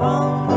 oh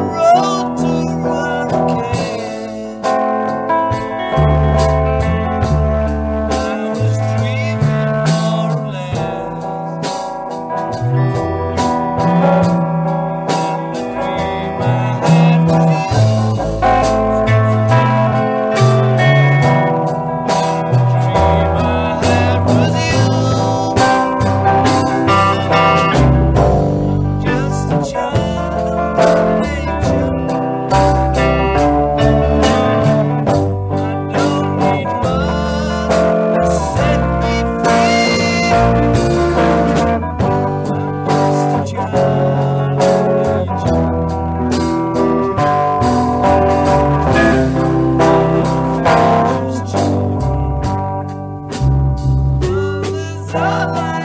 Samba!